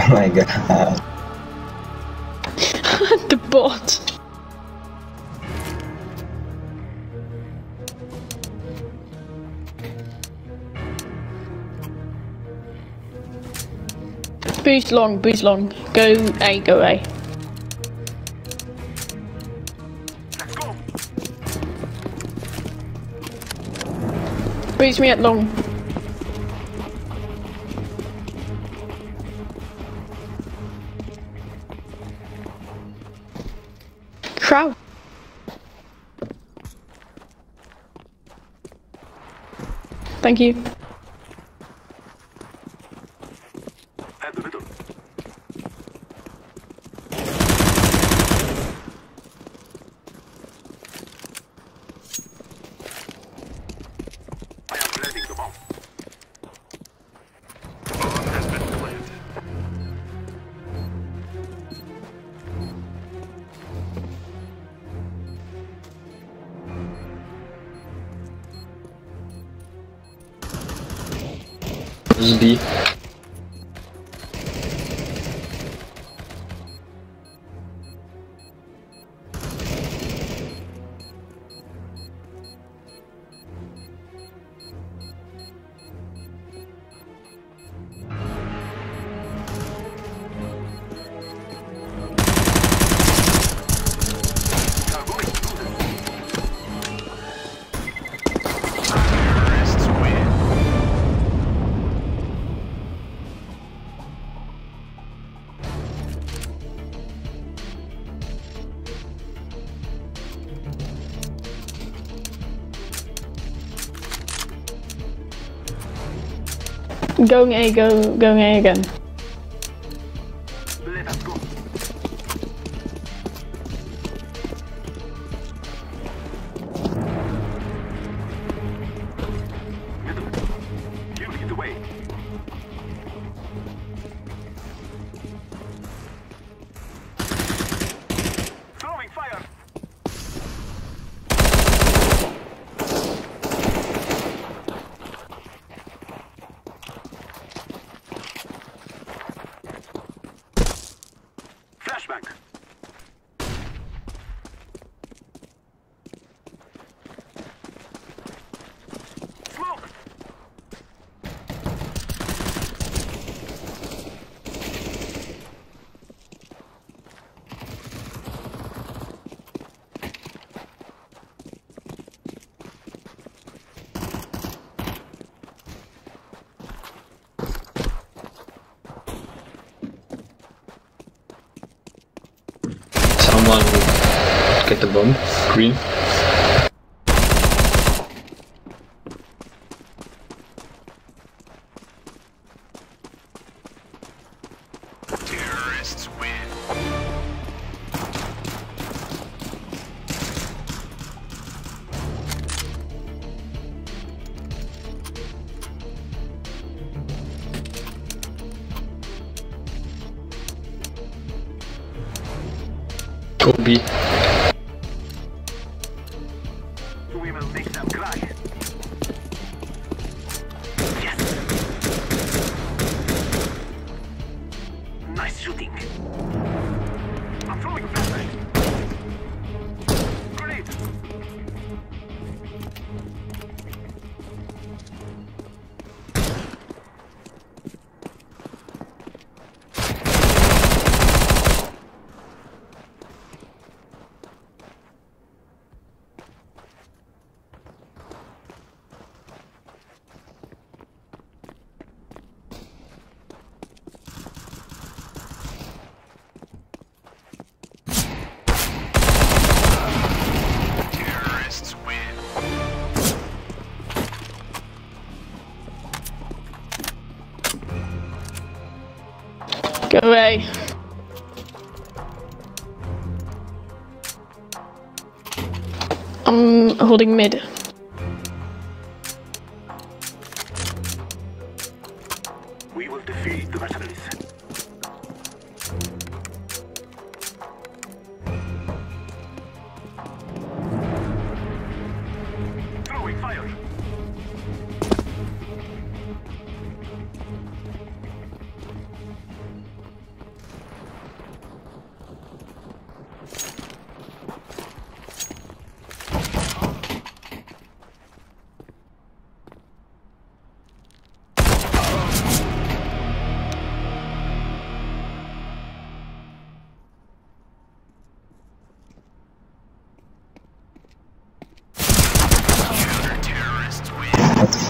god. the bot. Boost long, boost long. Go A, go A. Boost me at long. Crowd. Thank you. This Going A, go, going A again. Let us go. You lead the way. The bomb. Green. Terrorists win. Go Go A. I'm holding mid. We will defeat the mercenaries. Throwing fire.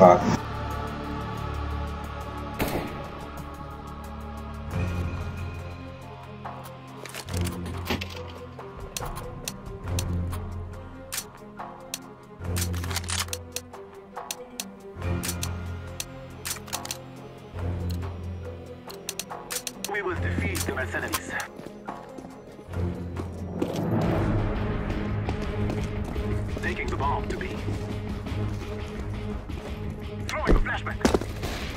We will defeat the mercenaries. Taking the bomb to B. Throwing a flashbang.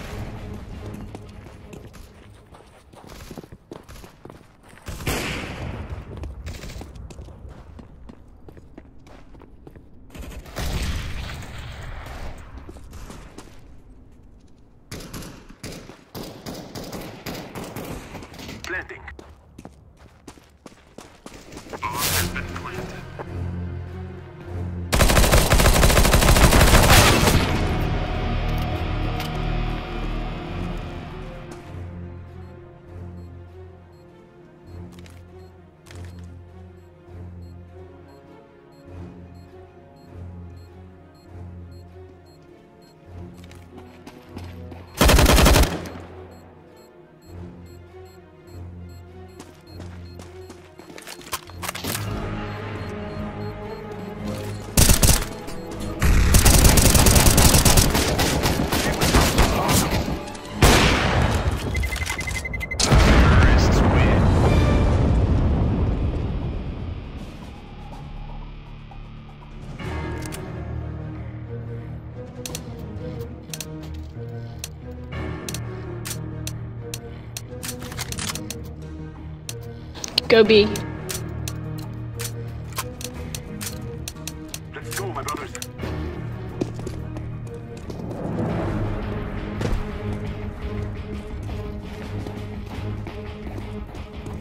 Go B. Let's go, my brothers.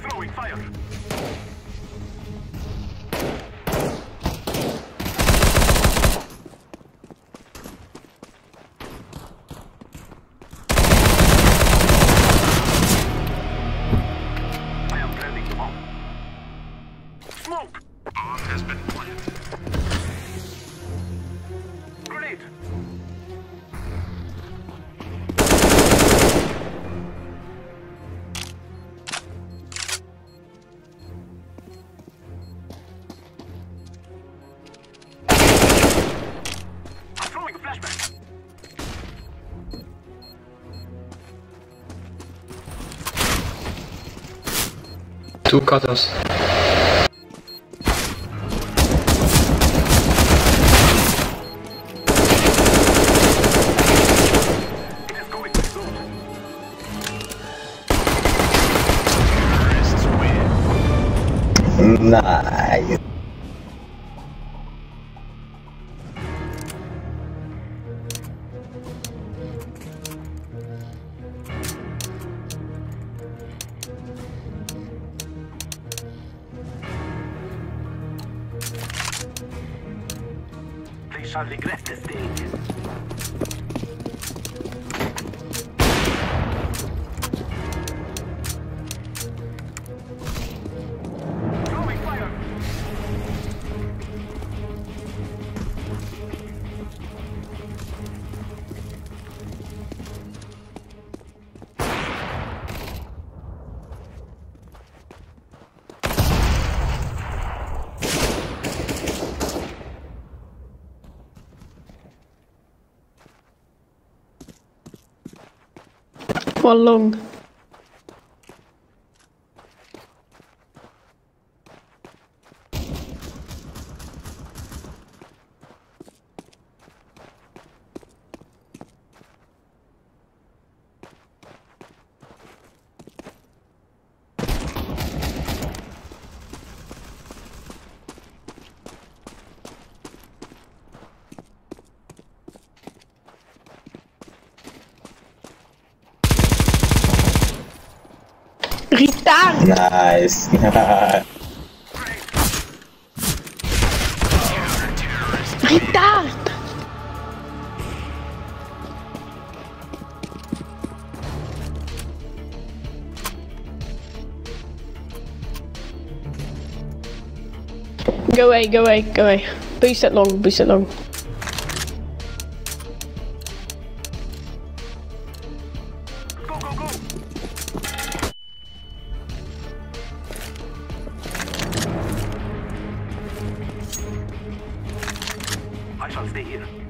Throwing fire. Two cutters. Nice. Shall regret this day. One long. Nice. Retard! Go away, go away, go away. Boost it long, boost it long. I shall stay here.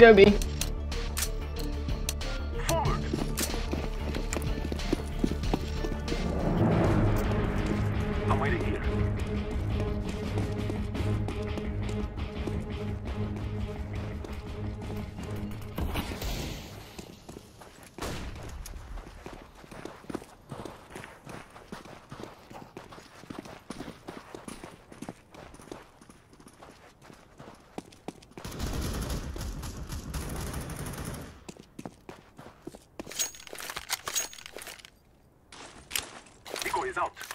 Forward. I'm waiting here. Decoy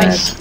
Nice.